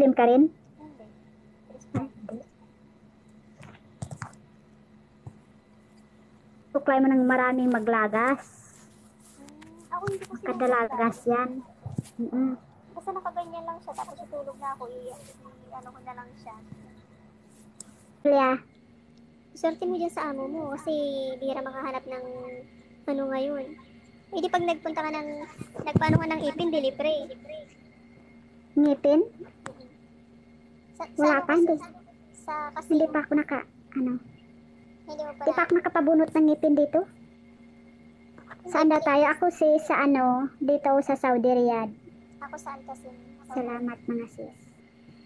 Muslim ka rin? Hindi. Suklay mo ng maraming maglagas. Ako hindi ko. Kadalagas yan. Mm-mm. Basta nakaganyan lang siya, tapos itulog na ako, i, i- ano ko na lang siya. Kaya, Swerte mo dyan sa amo mo kasi bihira makahanap ng ano ngayon. Eh di pag nagpunta ka ng, nagpaano ka ng ipin, delivery. ngipin? Sa, Wala ano pa, kasi- hindi. Sa kasi, Hindi pa ako naka, ano, hindi mo hindi pa pala. ako nakapabunot ng ngipin dito. Saan na tayo? Ako si sa ano, dito sa Saudi Riyadh. Ako saan kasi? Salamat mga sis.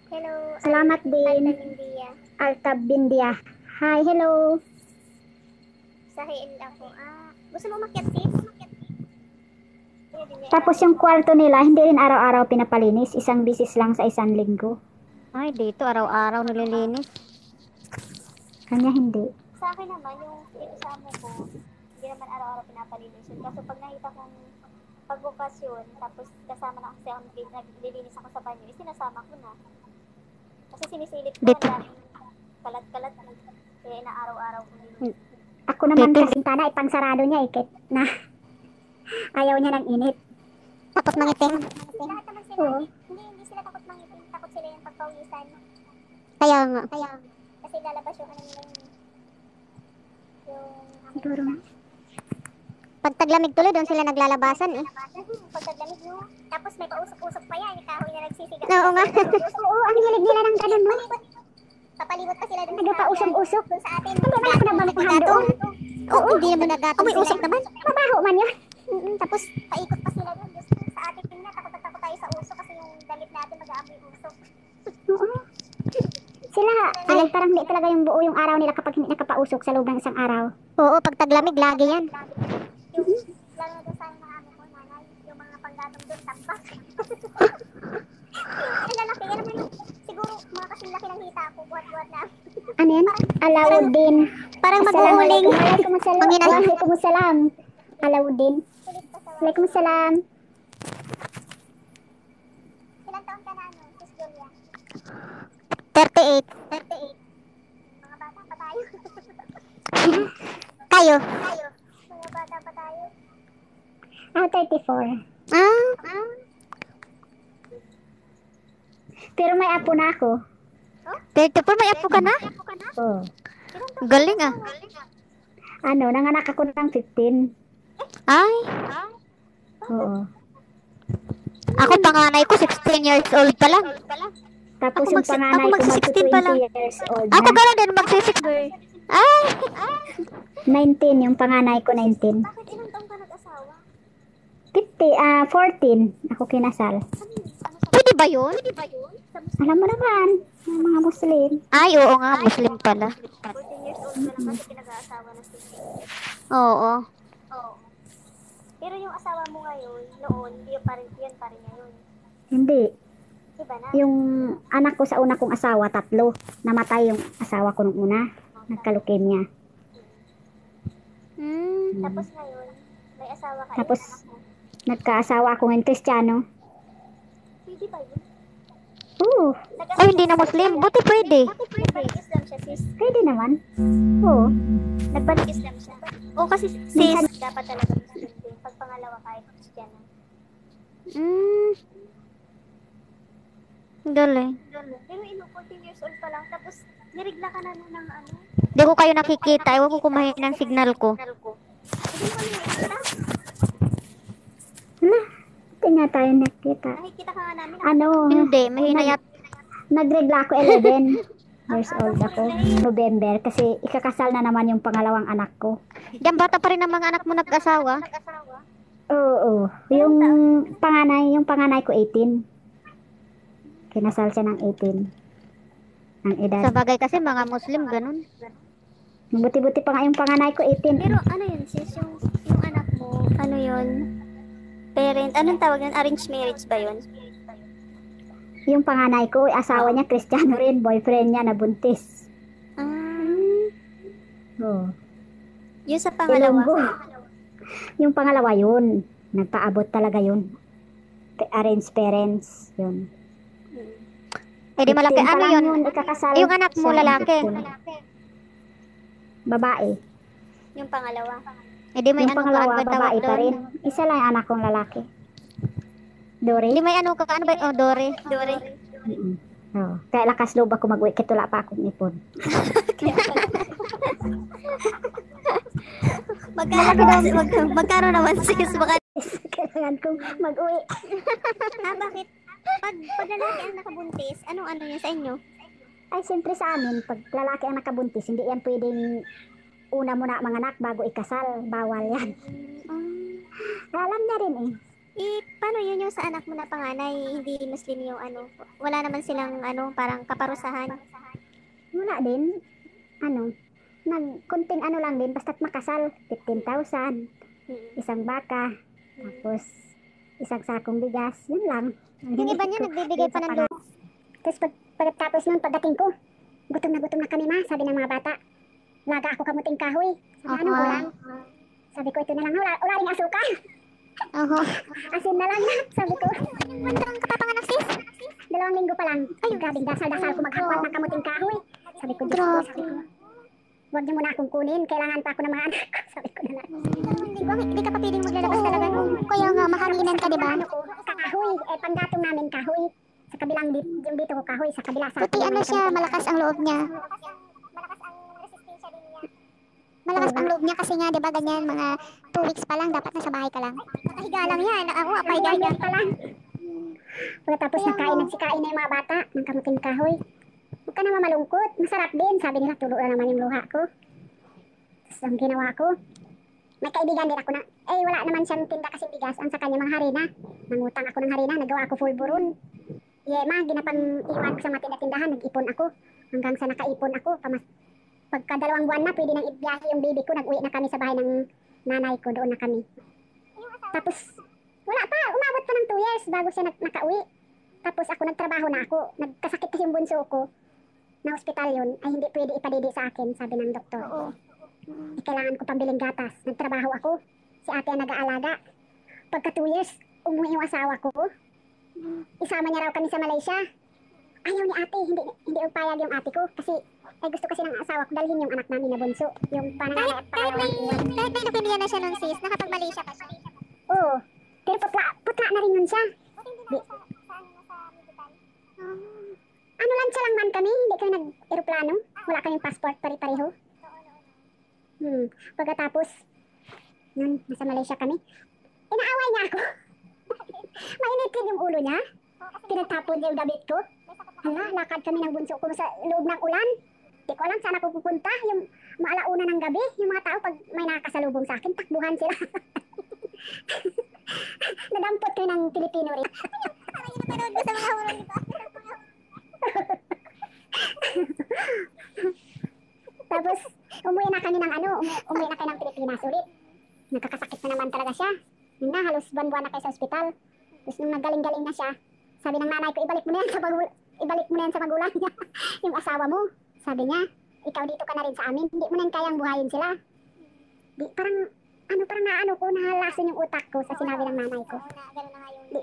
Hello. Salamat Alta din, India. Altab Bindia. Hi, hello. Sa HL ako. Ah, gusto mo umakyat sis? Tapos yung kwarto nila, hindi rin araw-araw pinapalinis. Isang bisis lang sa isang linggo. Ay, dito araw-araw nililinis. Kanya hindi. Sa akin naman, yung dito sa amo ko, hindi naman araw-araw pinapalinis yun. Kaso pag nakita kong pagbukas yun, tapos kasama na kasi ako, naglilinis ako sa banyo, eh, sinasama ko na. Kasi sinisilip ko, Dito. daming kalat-kalat. Kaya inaaraw-araw ko din. Ako naman Dito. kasi tana, ipangsarado niya ikit na ayaw niya ng init. Tapos mangitim. Lahat naman sila, Oo. hindi, hindi sila takot mangipin. Takot sila yung pagpawisan. Kaya nga. Kaya, kasi lalabas yung ano nila yun. Yung, Siguro nga. Pag taglamig tuloy, doon sila naglalabasan eh. Hmm, pagkadamig no. Tapos may pausok-usok pa yan. Yung kahoy na nagsisigat. Oo nga. Oo, ang hilig nila ng ganun, no? Papalibot pa sila dun Nagpausok-usok. Sa atin. Hindi man ako nabantahan doon. Oo, hindi naman nagatong Amoy usok naman. Mabaho man yun. Tapos paikot pa sila ko, sa atin takot na takot tayo sa usok kasi yung damit natin mag-aamoy usok. Sila, ay, parang hindi talaga yung buo yung araw nila kapag hindi nakapausok sa loob ng isang araw. Oo, pag taglamig, lagi yan. Yung, lalo na sa ng amo ko, nanay, yung mga panggatong dun, tambak. yung lalaki, yan naman yung, siguro, mga kasing laki ng hita ko, buhat-buhat na. Ano yan? Alauddin. Parang mag-uuling. Waalaikumsalam. Manginay. Waalaikumsalam. Alauddin. Kulit pa sa wala. Waalaikumsalam. Ilang taon ka na, ano, Sis Julia? 38. 38. Mga bata pa tayo. Kayo? tayo. Mga bata pa tayo. Ah, 34. Ah, Ah, Pero may apo na ako. 34, may apo ka na? Oo. Galing ah. Ano, nanganak ako ng 15. Ay, Oo. ako panganay ko 16 years old pa lang. Tapos Ako yung panganay ko magsi- 16 pa lang. 20 years old Ako na. gano'n din, magsisik. Ay, 19, yung panganay ko 19. bakit ilang taon ka nag-asawa? 50, ah, 14. Ako kinasal. pwede ba yun? Alam mo naman, yung mga Muslim. Ay, oo nga, Muslim pala. 14 years old ka lang kasi pinag-aasawa na si Oo. Oo. Pero yung asawa mo ngayon, noon, yun pa rin, yun pa rin ngayon. Hindi. Yung anak ko sa una kong asawa, tatlo. Namatay yung asawa ko nung una. Nagka-leukemia. Hmm. Tapos ngayon, may asawa ka. Tapos, yung anak mo. Nagka-asawa ako ngayon, Kristiyano. Pwede ba yun? Oo, Ay, hindi na Muslim. Buti pwede. Ba Islam siya, sis? pwede naman. Oo. Nagpag-Islam siya. O kasi sis, dapat talaga Muslim din. Pag pangalawa kahit Christian. Hmm. Galing. Pero ino, 14 years old pa lang. Tapos, nirigla ka na nun ng ano. Di ko kayo nakikita. Ewan ko kumahin ng signal ko. Hindi ko nakikita. Hala, ito nga tayo nakita. Nakikita ka nga namin. Ano, Hindi, mahina yat. nagregla ako 11 years old ako. November, kasi ikakasal na naman yung pangalawang anak ko. Diyan bata pa rin ang mga anak mo nag-asawa. Nag-asawa. Oo, yung panganay, yung panganay ko 18. Kinasal siya ng 18. Ang edad. Sa bagay kasi mga Muslim, ganun. Buti-buti pa nga yung panganay ko 18. Pero ano yun sis, yung, yung anak mo, ano yun? Parent, anong tawag yun? Arranged marriage ba yun? Yung panganay ko, asawa niya, Kristiyano rin, boyfriend niya, nabuntis. Ah, Oo. yun sa pangalawa. Ilonggo. Yung pangalawa yun. Nagpaabot talaga yun. Arranged parents. Yun. Eh di malaki. 15 pa Ano yun? ikakasal. Yung anak mo, lalaki. 15. Babae. Yung pangalawa. Eh di may yung ano ka, pangalawa, ano tawag babae pa rin. Isa lang yung anak kong lalaki. Dore? Hindi may ano ka, ano ba? Oh, Dore. Dore. Mm-mm. Oo. Kaya lakas loob ako mag-uwi, kaya wala pa akong ipon. Magkano daw, mag, magkano naman sis? Baka, Kailangan kong mag-uwi. ha, bakit? Pag, pag lalaki ang nakabuntis, anong ano niya sa inyo? Ay, siyempre sa amin, pag lalaki ang nakabuntis, hindi yan pwedeng una muna mga anak bago ikasal. Bawal yan. Alam niya rin eh. Eh, paano yun yung sa anak mo na panganay, hindi Muslim yung ano? Wala naman silang ano, parang kaparusahan. Wala din. Ano, nag, kunting ano lang din, basta't makasal, 15,000, Hmm. isang baka, tapos isang sakong bigas, yun lang. Yung iba niya nagbibigay pa ng lupa. Tapos pag, pagkatapos nun, pagdating ko, gutom na gutom na kami ma, sabi ng mga bata. Laga ako kamuting kahoy. Sabi, anong Aha. ulam? Sabi ko, ito na lang, wala, wala rin asukal. Oho. Asin na lang na, sabi ko. Ano ang kapapanganak sis? Dalawang linggo pa lang. Ay, grabing dasal-dasal ko maghapon ng kamuting kahoy. Sabi ko, Diyos ko, sabi ko. Huwag niyo muna akong kunin, kailangan pa ako ng mga anak ko. Sabi ko na lang. Hindi ba? Hindi ka pa pwedeng maglalabas talaga? Kaya nga, mahanginan ka, di ba? Ano ko, kakahoy, eh, panggatong namin kahoy. Sa kabilang, di- yung dito ko kahoy, sa kabila sa Puti ano siya, malakas ang loob niya. Malakas ang resistensya din niya. Malakas ang loob niya kasi nga, di ba, ganyan, mga 2 weeks pa lang, dapat nasa bahay ka lang. Nakahiga lang yan. Ako, apay-higa pa lang. Pagkatapos nakain, nagsikain na yung mga bata ng kamuting kahoy. Huwag ka naman malungkot. Masarap din. Sabi nila, tulo na naman yung luha ko. Tapos ang ginawa ko, may kaibigan din ako na, eh wala naman siyang tinda kasing bigas. Ang sa kanya mga harina. Nangutang ako ng harina, nagawa ako full buron. Yema, ginapang iwan ko sa mga tinda-tindahan, nag-ipon ako. Hanggang sa nakaipon ako. Pamas pagka dalawang buwan na, pwede nang ibiyahe yung baby ko. Nag-uwi na kami sa bahay ng nanay ko. Doon na kami. Tapos, wala pa. Umabot pa ng 2 years bago siya nag- nakauwi. Tapos ako nagtrabaho na ako. Nagkasakit kasi yung bunso ko. Na hospital yun. Ay hindi pwede ipadidi sa akin, sabi ng doktor. Eh, kailangan ko pambiling gatas. Nagtrabaho ako. Si ate ang nag-aalaga. Pagka 2 years, umuwi yung asawa ko. Isama niya raw kami sa Malaysia. Ayaw ni ate, hindi hindi upayag yung ate ko. Kasi, ay gusto kasi ng asawa ko dalhin yung anak namin na bunso. Yung pananay at pangalawang iwan. kahit may lupilya na siya nun sis, nakapag-Malaysia pa siya. Oo. Pero putla, putla na rin yun siya. Buti hindi na ako sa, sa, ano, sa medical. Ano lang siya lang man kami, hindi kami nag-aeroplano. Wala kaming passport, pare-pareho. Hmm. Pagkatapos, yun, nasa Malaysia kami. Inaaway niya ako. Mainit din yung ulo niya. Pinagtapon niya yung damit ko. Hala, lakad kami ng bunso ko sa loob ng ulan. Di ko alam saan ako pupunta. Yung maalauna ng gabi, yung mga tao pag may nakasalubong sa akin, takbuhan sila. Nadampot ko ng Pilipino rin. Parang yung napanood mo sa mga horror, di? Tapos, umuwi na kami ng ano, umu- umuwi na kami ng Pilipinas ulit. Nagkakasakit na naman talaga siya. Yun na, halos buwan-buwan na kayo sa ospital. Tapos nung nagaling-galing na siya, sabi ng nanay ko, ibalik mo na yan sa magul ibalik mo na yan sa magulang niya. yung asawa mo. Sabi niya, ikaw dito ka na rin sa amin. Hindi mo na yan kayang buhayin sila. Di, parang, ano, parang naano ko, nahalason yung utak ko sa sinabi ng nanay ko. Oo na, gano'n na nga yung...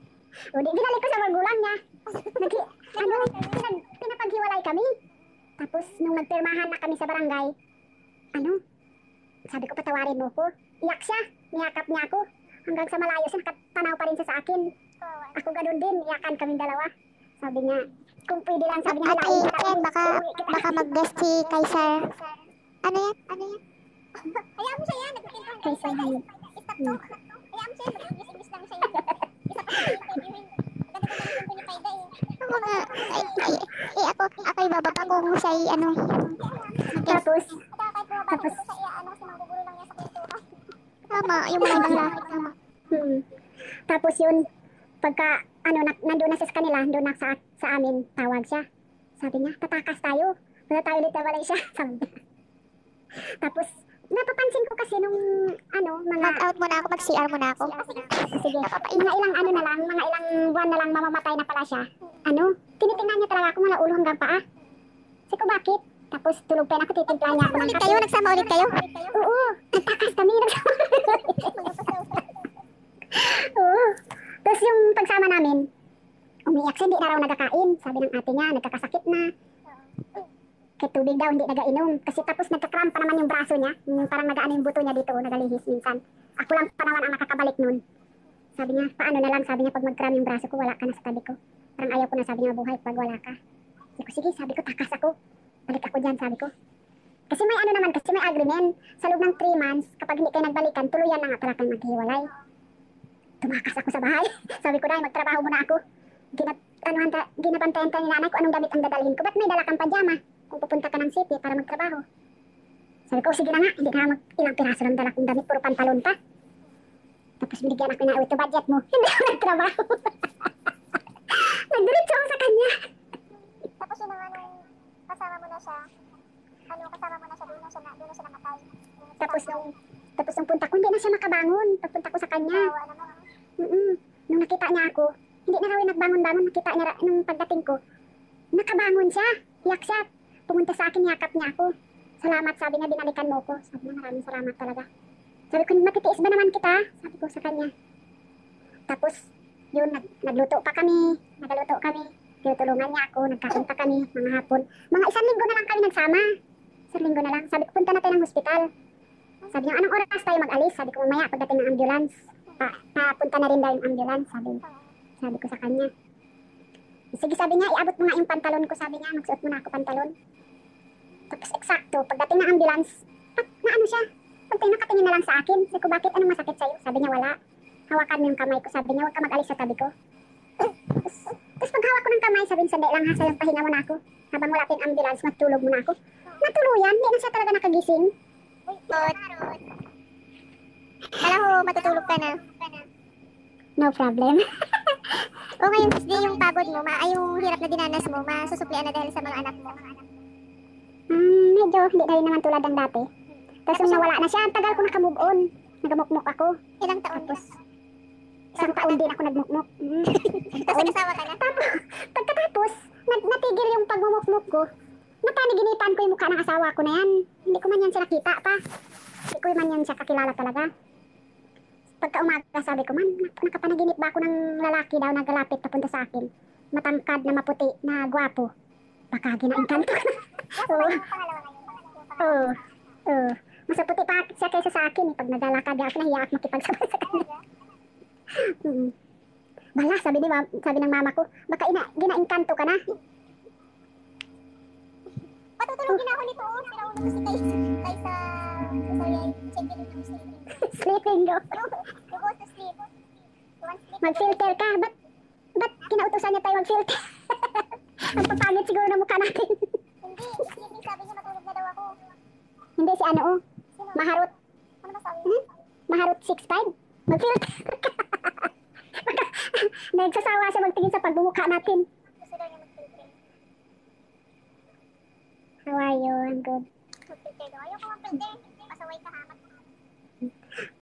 O di, binalik ko sa magulang niya. Nag, ano, pinag, pinapaghiwalay kami. Tapos, nung nagpirmahan na kami sa barangay, ano, sabi ko patawarin mo ko. Iyak siya, niyakap niya ako. Hanggang sa malayo siya, nakatanaw pa rin siya sa akin. Ako ganun din, iyakan kami dalawa. Sabi niya, kung pwede lang, sabi niya, Ate, hilahin kita. Ken, baka, baka mag-guest si Kaisar. Ano yan? Ano yan? Hayaan mo siya yan. Nagpipintuan ka. Kaysa yun. Stop to. Hayaan mo siya yan. Mag-English-English lang siya yan. Isa pa siya. Pwede Ganda ka naman yung pinipayda eh. Ay, ay, eh, ako, ako ibababa kung siya ay, ano, Tapos, Tapos- ko sa ano, sa tama, yung mga ibang lahi, tama. Hmm. Tapos yun, pagka, ano, na, nandun na siya sa kanila, doon na sa, sa amin, tawag siya. Sabi niya, tatakas tayo. Punta tayo sa Malaysia. Sabi niya. Tapos, napapansin ko kasi nung, ano, mga, Mag-out muna ako, mag-CR muna ako. sige, mga ilang ano na lang, mga ilang buwan na lang mamamatay na pala siya. Ano, tinitingnan niya talaga ako mula ulo hanggang paa. Sabi ko, bakit? Tapos tulog pa ako, titimpla niya ako ng Ulit kape. kayo, nagsama ulit kayo? Oo, nagtakas kami. nagsama. Oo. Tapos yung pagsama namin, umiyak siya, hindi na raw nagkakain. Sabi ng ate niya, nagkakasakit na. Kaya tubig daw, hindi nagainom. Kasi tapos nagkakramp pa naman yung braso niya. Yung parang nagaano yung buto niya dito, nagalihis minsan. Ako lang pa naman ang nakakabalik nun. Sabi niya, paano na lang, sabi niya, pag magkram yung braso ko, wala ka na sa tabi ko. Parang ayaw ko na, sabi niya, buhay pag wala ka. Sabi ko, sige, sabi ko, takas ako. Balik ako dyan, sabi ko. Kasi may ano naman, kasi may agreement. Sa loob ng 3 months, kapag hindi kayo nagbalikan, tuluyan na nga pala kayong maghiwalay. Tumakas ako sa bahay. sabi ko, dahil magtrabaho muna ako. Ginat, ano, hanta, ginabantayan tayo ni nanay ko anong damit ang dadalhin ko. Ba't may dala kang pajama kung pupunta ka ng city para magtrabaho? Sabi ko, sige na nga, hindi na mag ilang piraso lang dala kong damit, puro pantalon pa. Tapos binigyan ako na, ito budget mo. Hindi ako nagtrabaho. Nagdiretso ako sa kanya. Tapos yun naman nung kasama mo na siya, ano, kasama mo na siya doon na siya, doon na siya namatay. Tapos nung, tapos nung punta ko, hindi na siya makabangon. Pagpunta ko sa kanya. Kawawa naman. Mm Nung nakita niya ako, hindi na raw yung nagbangon-bangon, nakita niya, nung pagdating ko, nakabangon siya, iyak siya, pumunta sa akin, yakap niya ako. Salamat, sabi niya, binalikan mo ko. Sabi niya, maraming salamat talaga. Sabi ko, matitiis ba naman kita? Sabi ko sa kanya. Tapos, yun, nag, nagluto pa kami, nagluto kami. Tinutulungan niya ako, nagkain pa kami, mga hapon. Mga isang linggo na lang kami nagsama. Isang linggo na lang. Sabi ko, punta na tayo ng hospital. Sabi niya, anong oras tayo mag-alis? Sabi ko, mamaya, pagdating ng ambulance. Pa, papunta na rin daw yung ambulance, sabi, sabi ko sa kanya. Sige, sabi niya, iabot mo nga yung pantalon ko, sabi niya, magsuot mo na ako pantalon. Tapos eksakto, pagdating ng ambulance, pat, na ano siya, pagdating nakatingin na lang sa akin. Sabi ko, bakit, anong masakit sa'yo? Sabi niya, wala. Hawakan mo yung kamay ko, sabi niya, huwag ka mag-alis sa tabi ko. Tapos, tapos pag hawak ko ng kamay, sabi niya, sandali lang ha, sayang pahinga mo na ako. Habang wala pa yung ambulance, matulog mo na ako. Natuluyan, hindi na siya talaga nakagising. Kala ko matutulog ka na. No problem. O ngayon, di yung pagod mo, ma, ay yung hirap na dinanas mo, masusuklian na dahil sa mga anak mo. Hmm, medyo hindi na rin naman tulad ng dati. Tapos nung nawala na siya, ang tagal ko nakamove on. Nagamukmuk ako. Ilang taon Tapos, isang taon din ako nagmukmuk. Hmm. Tapos nag-asawa ka na? Tapos, pagkatapos, nat natigil yung pagmumukmuk ko. Napaniginitan ko yung mukha ng asawa ko na yan. Hindi ko man yan siya nakita pa. Hindi ko man yan siya kakilala talaga. Pagka umaga, sabi ko, man, nak- nakapanaginip ba ako ng lalaki daw na galapit papunta sa akin? Matangkad na maputi na gwapo. Baka ginaingkanto ko na. Oo. Oo. Oo. Mas maputi pa siya kaysa sa akin. eh. Pag naglalakad ako, nahiya ako makipagsabay sa kanya. Mm. Bala, sabi ni ma- sabi ng mama ko, baka ina, ginaingkanto ka na. Patutulogin ako nito. Pinaulo ko si Kay, Kay sa, sa check-in ng sleeping. Sleeping go. You go to sleep. Mag-filter ka. Ba't, ba't kinautosan niya tayo mag-filter? Ang papangit siguro ng mukha natin. Hindi, sleeping sabi niya matulog na daw ako. Hindi si ano, oh. Maharot. Ano ba sabi Hmm? Maharot 6'5. Mag-filter. Nagsasawa siya magtingin sa pagbumukha natin. How are you? I'm good. Ayoko mag-filter. Pasaway ka ha.